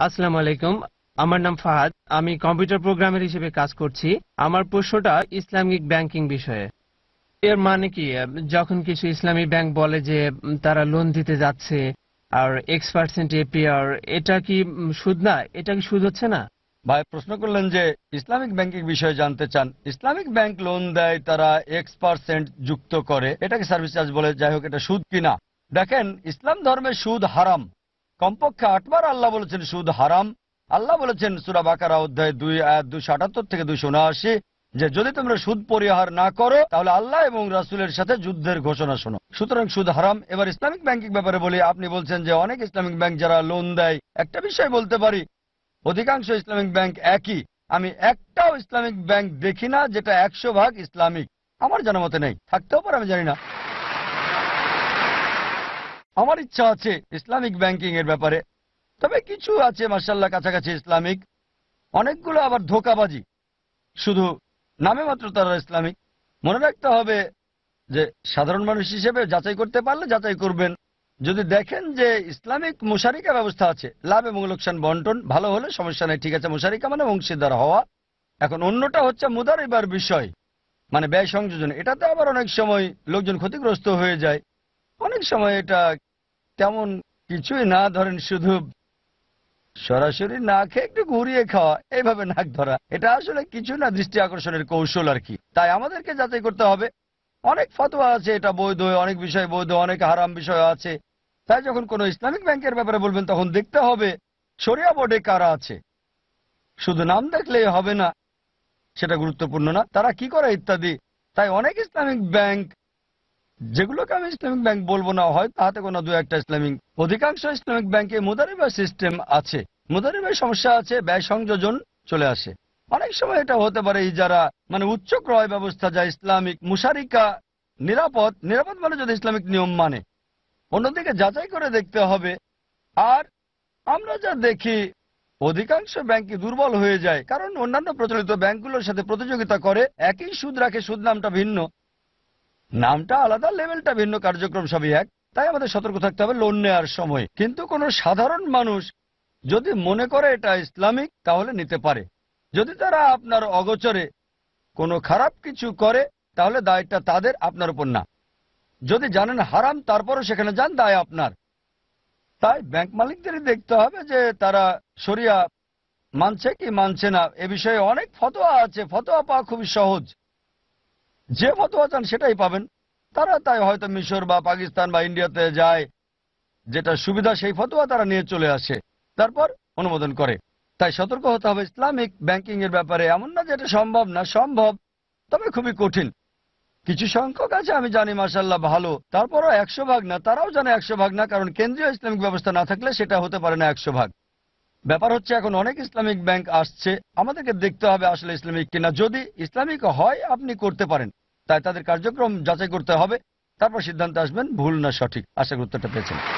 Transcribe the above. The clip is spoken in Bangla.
আসসালামু আলাইকুম। আমার নাম ফাহাদ। আমি কম্পিউটার প্রোগ্রামার হিসেবে কাজ করছি। আমার প্রশ্নটা ইসলামিক ব্যাংকিং বিষয়ে। এর মানে কি? যখন কিছু ইসলামী ব্যাংক বলে যে তারা লোন দিতে যাচ্ছে, আর এক্স পার্সেন্ট এপিআর এটা কি সুদ না? এটা কি সুদ হচ্ছে না? ভাই, প্রশ্ন করলেন যে, ইসলামিক ব্যাংকিং বিষয়ে জানতে চান। ইসলামিক ব্যাংক লোন দেয়, তারা এক্স পার্সেন্ট যুক্ত করে। এটাকে সার্ভিস চার্জ বলে? যাই হোক, এটা সুদ কিনা? দেখেন, ইসলাম ধর্মে সুদ হারাম। কমপক্ষে আটবার আল্লাহ বলেছেন সুদ হারাম। আল্লাহ বলেছেন সুরা বাকারা অধ্যায় দুই দুশো আটাত্তর থেকে দুশো উনআশি, যে যদি তোমরা সুদ পরিহার না করো, তাহলে আল্লাহ এবং রাসুলের সাথে যুদ্ধের ঘোষণা শোনো। সুতরাং সুদ হারাম। এবার ইসলামিক ব্যাংকিং ব্যাপারে বলি, আপনি বলছেন যে অনেক ইসলামিক ব্যাংক যারা লোন দেয়, একটা বিষয় বলতে পারি, অধিকাংশ ইসলামিক ব্যাংক একই। আমি একটাও ইসলামিক ব্যাংক দেখি না যেটা একশো ভাগ ইসলামিক। আমার জানা মতে নেই। থাকতেও পারে, আমি জানি না। আমার ইচ্ছা আছে ইসলামিক ব্যাংকিং এর ব্যাপারে। তবে কিছু আছে মার্শাল্লাহ কাছাকাছি ইসলামিক। অনেকগুলো আবার ধোকাবাজি। শুধু নামে মাত্র তারা ইসলামিক। মনে রাখতে হবে যে, সাধারণ মানুষ হিসেবে যাচাই করতে পারলে যাচাই করবেন। যদি দেখেন যে ইসলামিক মুশারিকা ব্যবস্থা আছে, লাভ এবং লোকসান বন্টন, ভালো হলে সমস্যা নেই, ঠিক আছে, মুশারিকা মানে অংশীদার হওয়া। এখন অন্যটা হচ্ছে মুদার এবার বিষয় মানে ব্যয় সংযোজন। এটাতে আবার অনেক সময় লোকজন ক্ষতিগ্রস্ত হয়ে যায়। অনেক সময় এটা তেমন কিছুই না ধরেন, শুধু সরাসরি না খেয়ে একটু ঘুরিয়ে খাওয়া, এইভাবে নাক ধরা। এটা আসলে কিছু না, দৃষ্টি আকর্ষণের কৌশল আর কি। তাই আমাদেরকে যাচাই করতে হবে। অনেক ফতোয়া আছে, এটা বৈধ, অনেক বিষয় বৈধ, অনেক হারাম বিষয় আছে। তাই যখন কোনো ইসলামিক ব্যাংকের ব্যাপারে বলবেন, তখন দেখতে হবে শরিয়া বোর্ডে কারা আছে। শুধু নাম দেখলেই হবে না, সেটা গুরুত্বপূর্ণ না। তারা কি করে ইত্যাদি। তাই অনেক ইসলামিক ব্যাংক যেগুলোকে আমি ইসলামিক ব্যাংক বলব না, হয় তাহাতে কোনো দু একটা ইসলামিক অধিকাংশ ইসলামিক ব্যাংকে মুদারিবা সিস্টেম আছে। মুদারিবার সমস্যা আছে, ব্যয় সংযোজন চলে আসে। অনেক সময় এটা হতে পারে যারা মানে উচ্চ ক্রয় ব্যবস্থা, যা ইসলামিক মুশারিকা, নিরাপদ নিরাপদ মানে যদি ইসলামিক নিয়ম মানে। অন্যদিকে যাচাই করে দেখতে হবে। আর আমরা যা দেখি, অধিকাংশ ব্যাংকই দুর্বল হয়ে যায়। কারণ অন্যান্য প্রচলিত ব্যাংকগুলোর সাথে প্রতিযোগিতা করে, একই সুদ রাখে, সুদ নামটা ভিন্ন। নামটা আলাদা লেভেলটা ভিন্ন, কার্যক্রম সবই এক। তাই আমাদের সতর্ক থাকতে হবে লোন নেওয়ার সময়। কিন্তু কোনো সাধারণ মানুষ যদি মনে করে এটা ইসলামিক, তাহলে নিতে পারে। যদি তারা আপনার অগোচরে কোনো খারাপ কিছু করে, তাহলে দায়টা তাদের, আপনার উপর না। যদি জানেন হারাম, তারপরও সেখানে যান, দায় আপনার। তাই ব্যাংক মালিকদেরই দেখতে হবে যে তারা সরিয়া মানছে কি মানছে না। এ বিষয়ে অনেক ফতোয়া আছে। ফতোয়া পাওয়া খুবই সহজ। যে ফতোয়া চান সেটাই পাবেন। তারা তাই হয়তো মিশর বা পাকিস্তান বা ইন্ডিয়াতে যায়, যেটা সুবিধা সেই ফতোয়া তারা নিয়ে চলে আসে, তারপর অনুমোদন করে। তাই সতর্ক হতে হবে ইসলামিক ব্যাংকিং এর ব্যাপারে। এমন না যে এটা সম্ভব না, সম্ভব, তবে খুবই কঠিন। কিছু সংখ্যক আছে, আমি জানি মাসাল্লাহ ভালো। তারপরও একশো ভাগ না, তারাও জানে একশো ভাগ না, কারণ কেন্দ্রীয় ইসলামিক ব্যবস্থা না থাকলে সেটা হতে পারে না একশো ভাগ। ব্যাপার হচ্ছে এখন অনেক ইসলামিক ব্যাংক আসছে। আমাদেরকে দেখতে হবে আসলে ইসলামিক কিনা। যদি ইসলামিক হয়, আপনি করতে পারেন। তাই তাদের কার্যক্রম যাচাই করতে হবে। তারপর সিদ্ধান্ত আসবেন, ভুল না সঠিক। আশা উত্তরটা পেয়েছেন।